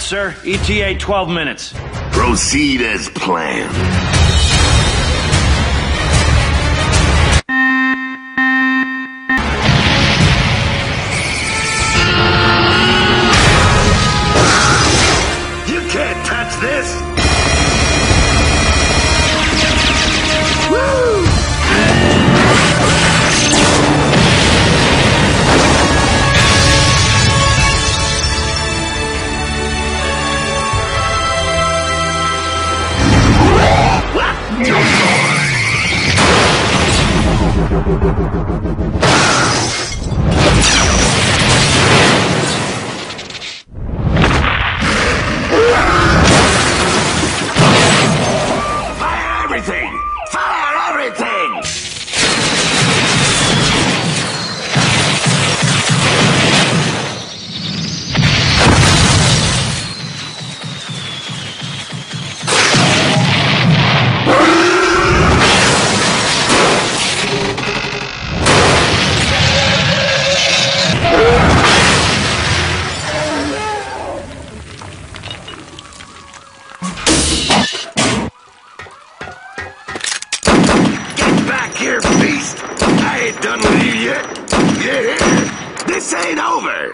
sir. ETA 12 minutes. Proceed as planned. You can't touch this! thank Ain't done with you yet. Here! This ain't over!